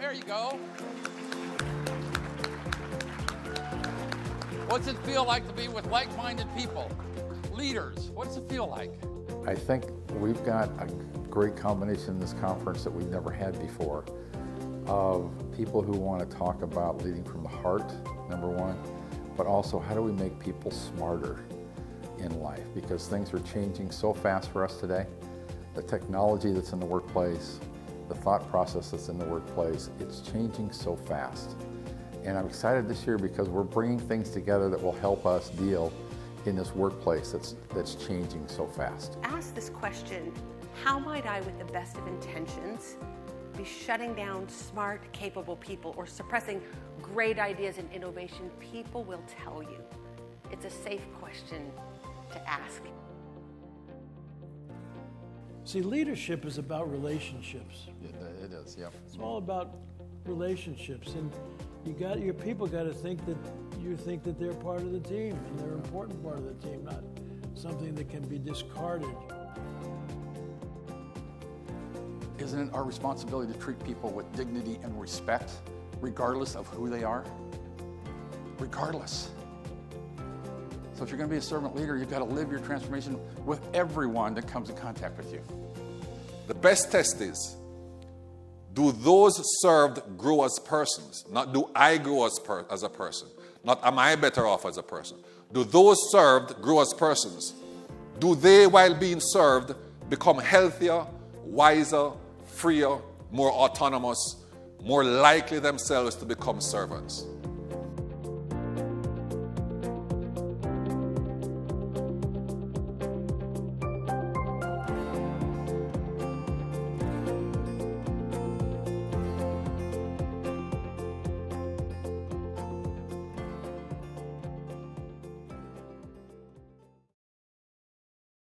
There you go. What's it feel like to be with like minded people, leaders? What does it feel like? I think we've got a great combination in this conference that we've never had before of people who want to talk about leading from the heart, number one, but also how do we make people smarter in life because things are changing so fast for us today. The technology that's in the workplace, the thought process that's in the workplace, it's changing so fast. And I'm excited this year because we're bringing things together that will help us deal in this workplace that's, that's changing so fast. Ask this question, how might I, with the best of intentions, be shutting down smart, capable people or suppressing great ideas and innovation? People will tell you. It's a safe question to ask. See, leadership is about relationships. It, uh, it is, yep. It's all about relationships, and you got your people got to think that you think that they're part of the team and they're an important part of the team, not something that can be discarded. Isn't it our responsibility to treat people with dignity and respect, regardless of who they are? Regardless. So, if you're going to be a servant leader, you've got to live your transformation with everyone that comes in contact with you. The best test is do those served grow as persons? Not do I grow as, per, as a person? Not am I better off as a person? Do those served grow as persons? Do they, while being served, become healthier, wiser, freer, more autonomous, more likely themselves to become servants?